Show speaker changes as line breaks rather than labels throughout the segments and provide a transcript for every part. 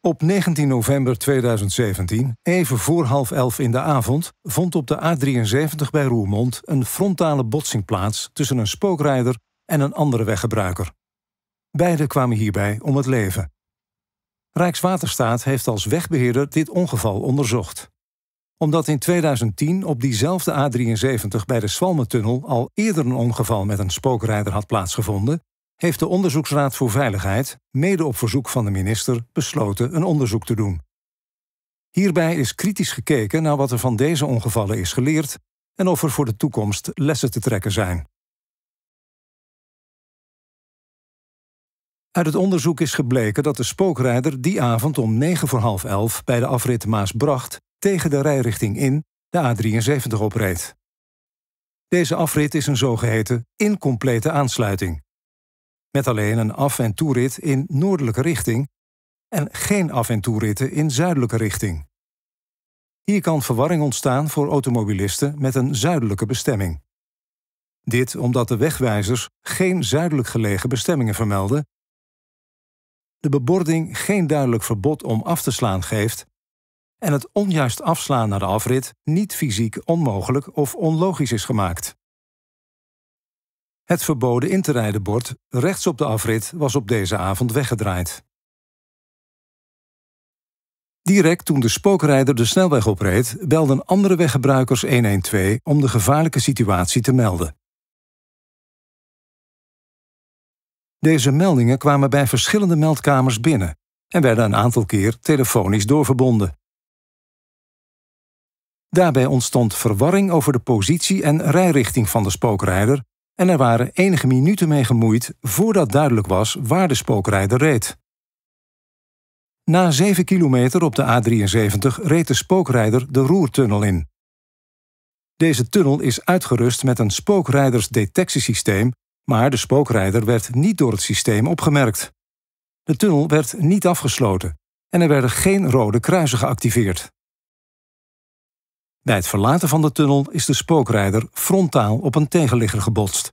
Op 19 november 2017, even voor half elf in de avond, vond op de A73 bij Roermond een frontale botsing plaats tussen een spookrijder en een andere weggebruiker. Beiden kwamen hierbij om het leven. Rijkswaterstaat heeft als wegbeheerder dit ongeval onderzocht. Omdat in 2010 op diezelfde A73 bij de Swalmentunnel al eerder een ongeval met een spookrijder had plaatsgevonden, heeft de Onderzoeksraad voor Veiligheid, mede op verzoek van de minister, besloten een onderzoek te doen. Hierbij is kritisch gekeken naar wat er van deze ongevallen is geleerd en of er voor de toekomst lessen te trekken zijn. Uit het onderzoek is gebleken dat de spookrijder die avond om 9 voor half 11 bij de afrit Maasbracht tegen de rijrichting in de A73 opreed. Deze afrit is een zogeheten incomplete aansluiting met alleen een af- en toerit in noordelijke richting en geen af- en toeritten in zuidelijke richting. Hier kan verwarring ontstaan voor automobilisten met een zuidelijke bestemming. Dit omdat de wegwijzers geen zuidelijk gelegen bestemmingen vermelden, de bebording geen duidelijk verbod om af te slaan geeft en het onjuist afslaan naar de afrit niet fysiek onmogelijk of onlogisch is gemaakt. Het verboden in te rijden bord rechts op de afrit was op deze avond weggedraaid. Direct toen de spookrijder de snelweg opreed, belden andere weggebruikers 112 om de gevaarlijke situatie te melden. Deze meldingen kwamen bij verschillende meldkamers binnen en werden een aantal keer telefonisch doorverbonden. Daarbij ontstond verwarring over de positie en rijrichting van de spookrijder en er waren enige minuten mee gemoeid voordat duidelijk was waar de spookrijder reed. Na 7 kilometer op de A73 reed de spookrijder de Roertunnel in. Deze tunnel is uitgerust met een spookrijdersdetectiesysteem, maar de spookrijder werd niet door het systeem opgemerkt. De tunnel werd niet afgesloten en er werden geen rode kruisen geactiveerd. Bij het verlaten van de tunnel is de spookrijder frontaal op een tegenligger gebotst.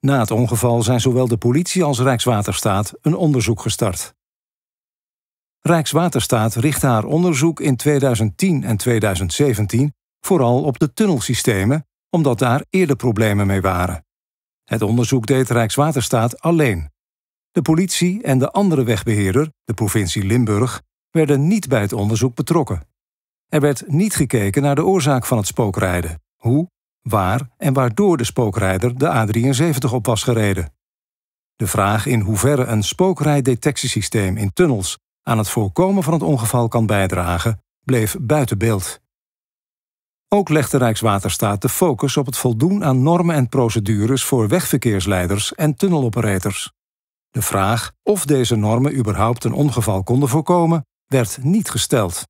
Na het ongeval zijn zowel de politie als Rijkswaterstaat een onderzoek gestart. Rijkswaterstaat richtte haar onderzoek in 2010 en 2017 vooral op de tunnelsystemen, omdat daar eerder problemen mee waren. Het onderzoek deed Rijkswaterstaat alleen. De politie en de andere wegbeheerder, de provincie Limburg, werden niet bij het onderzoek betrokken. Er werd niet gekeken naar de oorzaak van het spookrijden, hoe, waar en waardoor de spookrijder de A73 op was gereden. De vraag in hoeverre een spookrijdetectiesysteem in tunnels aan het voorkomen van het ongeval kan bijdragen, bleef buiten beeld. Ook legde Rijkswaterstaat de focus op het voldoen aan normen en procedures voor wegverkeersleiders en tunneloperators. De vraag of deze normen überhaupt een ongeval konden voorkomen, werd niet gesteld.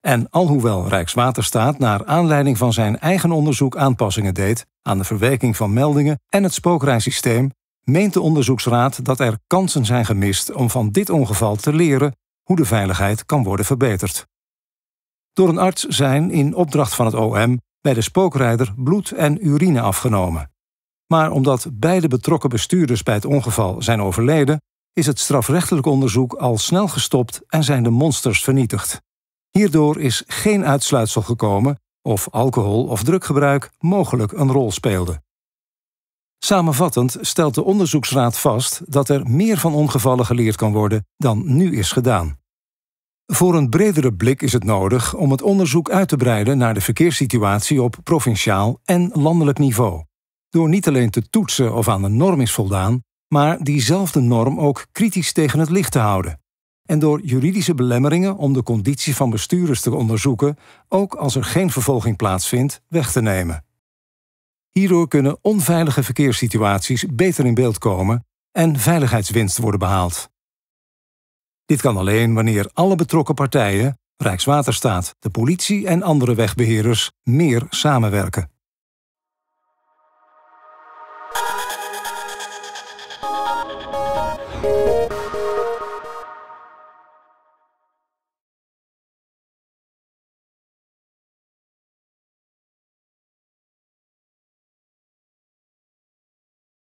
En alhoewel Rijkswaterstaat naar aanleiding van zijn eigen onderzoek aanpassingen deed aan de verwerking van meldingen en het spookrijsysteem, meent de onderzoeksraad dat er kansen zijn gemist om van dit ongeval te leren hoe de veiligheid kan worden verbeterd. Door een arts zijn in opdracht van het OM bij de spookrijder bloed en urine afgenomen. Maar omdat beide betrokken bestuurders bij het ongeval zijn overleden, is het strafrechtelijk onderzoek al snel gestopt en zijn de monsters vernietigd. Hierdoor is geen uitsluitsel gekomen of alcohol- of druggebruik mogelijk een rol speelde. Samenvattend stelt de onderzoeksraad vast dat er meer van ongevallen geleerd kan worden dan nu is gedaan. Voor een bredere blik is het nodig om het onderzoek uit te breiden naar de verkeerssituatie op provinciaal en landelijk niveau. Door niet alleen te toetsen of aan de norm is voldaan, maar diezelfde norm ook kritisch tegen het licht te houden. En door juridische belemmeringen om de conditie van bestuurders te onderzoeken, ook als er geen vervolging plaatsvindt, weg te nemen. Hierdoor kunnen onveilige verkeerssituaties beter in beeld komen en veiligheidswinst worden behaald. Dit kan alleen wanneer alle betrokken partijen, Rijkswaterstaat, de politie en andere wegbeheerders, meer samenwerken.